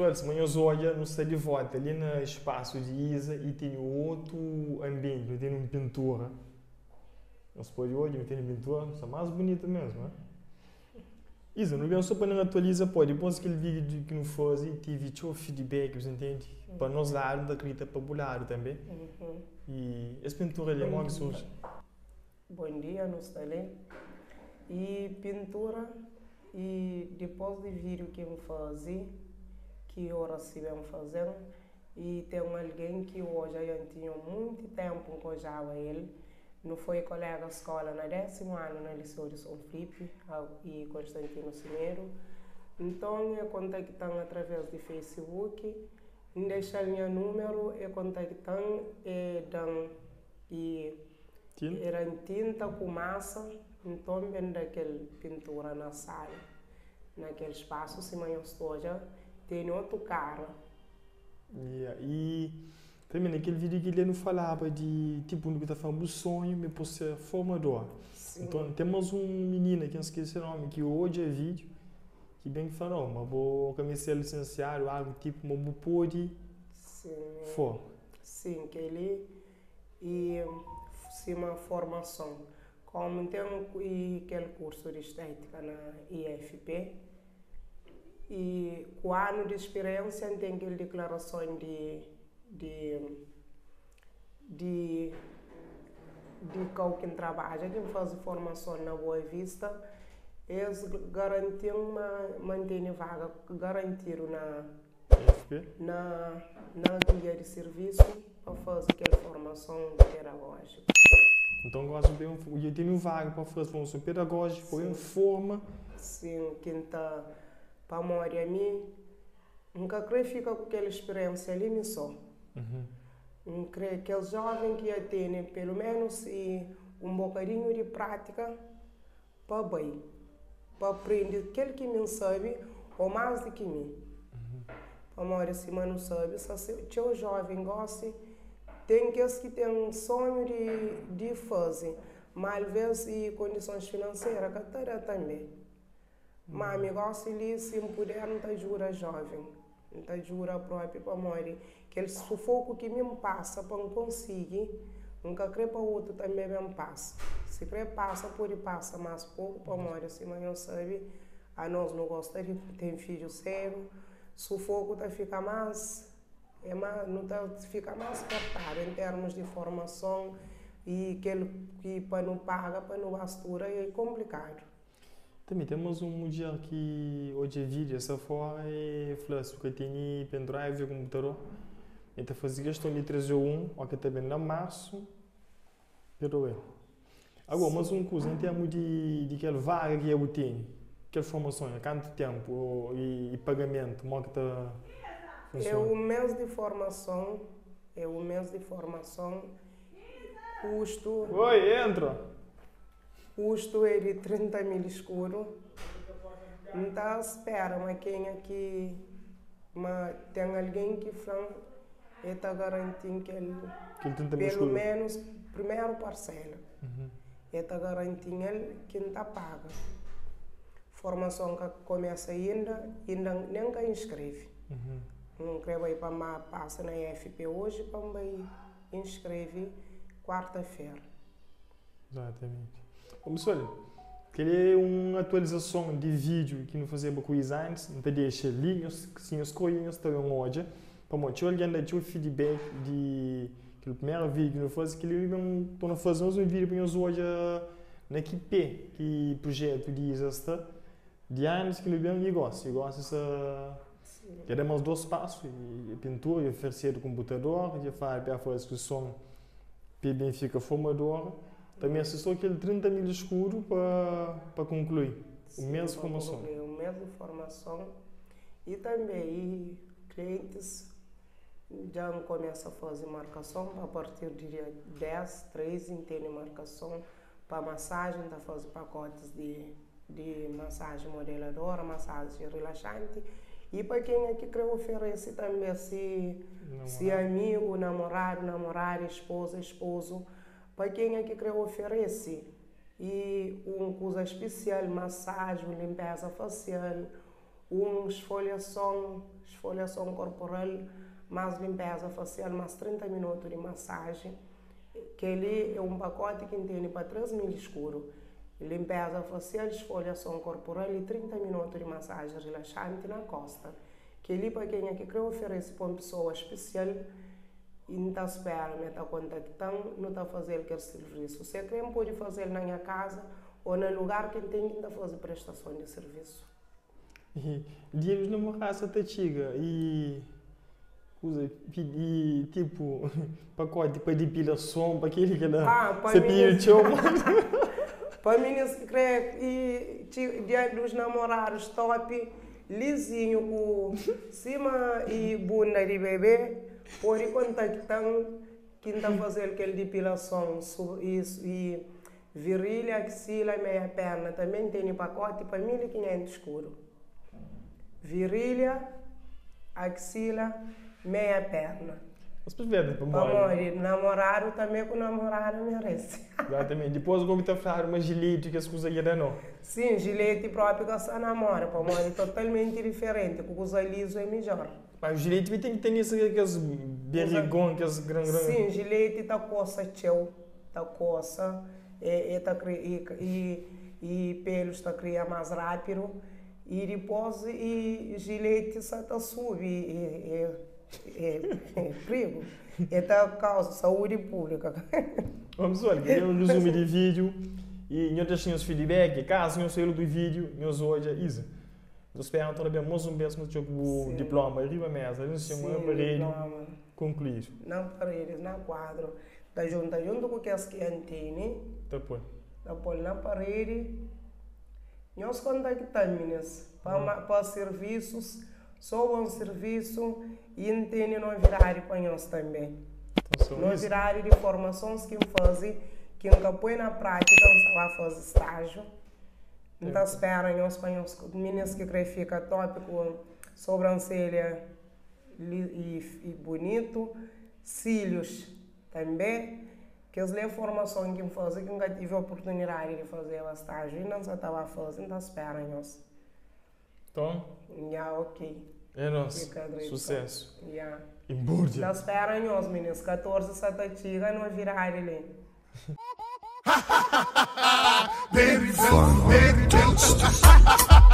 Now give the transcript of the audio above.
Pessoal, se amanhã olha, não sei de volta, ali no espaço de Isa e tem outro ambiente, não tem uma pintura. Não se pode olhar, não tem pintura, está mais bonito mesmo, né? Isa, não só para não atualizar, pode, depois aquele vídeo que não faz, tive o feedback, você entende? Uhum. Para nós lá, da acredita popular também. Uhum. E essa pintura ali é uma surge. Bom dia, ali. E pintura, e depois de vídeo que eu fazia, que eu recebemos fazendo, e tem alguém que hoje eu tinha muito tempo que eu já ele, não foi colega de escola no décimo ano na Liceu de São Felipe e Constantino Cineiro. Então, eu contactando através de Facebook, deixar meu número e contactando e dan e era em tinta com massa, então vem daquele pintura na sala, naquele espaço, se eu estou já, tem outro cara. Yeah. E também naquele vídeo que ele não falava de tipo no que está falando do sonho, me por ser formador. Sim. Então temos um menino que não esqueci o nome, que hoje é vídeo, que bem falou, mas vou começar a licenciar algo tipo, mas vou pode Sim. For. Sim, que ele e sim uma formação. Como tem aquele curso de estética na IFP, com ano de experiência tem declaração de de de de quem trabalha, quem faz formação na Boa Vista, eles garantem uma mantém vaga, garantiram na na na guia de serviço para fazer aquela formação pedagógica. Então, um, eu tenho vaga para fazer formação pedagógica, foi em forma. Sim, quem está para morar a mim, nunca creio fica com aquela experiência ali, me só. Uhum. Creio que aquele jovem que já tem pelo menos e um bocadinho de prática para bem, para aprender aquele que me sabe ou mais do que mim. Uhum. Para morar se não sabe, se o jovem gosta, tem aqueles que têm um sonho de, de fazer, mas às vezes e condições financeiras que também. Mas me gosta de se puder, não te jura jovem, não te jura próprio para morar aquele sufoco que me passa para não conseguir, nunca crê para outro também me passa. Se crê passa, pode passa mais pouco para morrer, assim, mas eu sabe, a nós não gostamos de ter filho cedo, sufoco tá fica mais, é mais não tá, fica mais apertado em termos de formação. E aquele que para não paga, para não bastura é complicado. Também temos um mundial que hoje vídeo, essa fora é flash, porque tem pendrive e computador. Então fazia questão de trazer um, ó que também na março, pero é. Agora, mas um coisa em termos de, de aquela vaga que eu tenho, aquela formação, quanto tempo e, e pagamento, como é que É o mês de formação, é o mês de formação, custo... Oi, entra! Custo é de 30 mil escuro. Então, espera, mas quem aqui... Mas tem alguém que fala ele está garantindo que ele, pelo menos, primeiro parcela. Uhum. Ele está garantindo ele que não está paga. Formação que começa ainda, ainda nem que inscreve. Uhum. Não quero ir para passa na IFP hoje, para me inscreve quarta-feira. Exatamente. Olha, queria uma atualização de vídeo que não fazia os antes, não te deixa linhas, sim, as coisas estão em hoje Como tinha alguém da tinha feedback de aquele primeiro vídeo que eu fiz, que ele não quando fazemos um vídeo para nós hoje na equipe que projeto de esta de anos que ele bem negócio, negócio essa que demos dois passos, e pintura, e oferecer do computador, e faz para fazer inscrição para bem fica formador, também assistiu aquele 30 mil escuro para para concluir o mês de formação. O mês de formação e também clientes já começa a fazer marcação a partir de dia 10, 13 tem marcação para massagem, está fazendo pacotes de, de massagem modeladora, massagem relaxante. E para quem é que quer oferece também se, se amigo, namorado, namorada, esposa, esposo, para quem é que quer oferece e uma coisa especial, massagem, limpeza facial, uma esfoliação esfoliação corporal, mais limpeza facial, mais 30 minutos de massagem. Que ele é um pacote que tem para 3 mil escuro. Limpeza facial, esfoliação corporal e 30 minutos de massagem relaxante na costa. Que ele para quem é que quer oferecer para uma pessoa especial e não está esperando, não está contactando, não está fazendo aquele serviço. Você quer pode fazer na minha casa ou no lugar que tem que fazer prestação de serviço. E dias numa raça tatiga e usa e tipo pacote para depilação para aquele que dá ah, você pediu tchau para mim e dia dos namorados top lisinho com cima e bunda de bebê pode contactar quem está fazendo aquela depilação e, e virilha, axila e meia perna. Também tem pacote para 1.500 escuro. Virilha, axila, meia perna. Mas prevede para morrer. Namorado também com namorado merece. Exatamente. Depois como está falar uma gilete que as coisas ainda não. Sim, gilete próprio que você namora. Para morrer totalmente diferente. Com coisa liso é melhor. Mas o gilete tem que ter isso, aqueles berrigões, aqueles grandes. Sim, gilete está coça tchau. Está coça. E, e, tá, e, e, e pelos está criando mais rápido. E depois e gilete está subir. E, é, é perigo. É da causa saúde pública. Vamos olha, que um resumo de vídeo e nós deixamos feedback, caso não saiu do vídeo, nós hoje Isa. Nós esperamos também mais um beijo no diploma, arriba mesa, nós chamamos aparelho concluir. Não aparelho, na quadro. Da junta junto com aqueles que antene. Depois. Depois na parede. Nós contactamos para, para serviços, só um serviço e entende no horário para nós também. Então, no horário de formações que fazem, que nunca põe na prática, não vai fazer estágio. Então, espera nós para nós, meninas que querem ficar top com sobrancelha e, e bonito, cílios também, que as formação que fazem, que nunca tive a oportunidade de fazer o estágio e não estava fazendo, então espera nós. Então? Yeah, ok. É nosso. Sucesso. Yeah. Emburde. Nós esperamos, meninos. 14 satativa não virar ele. Baby, baby, Dance.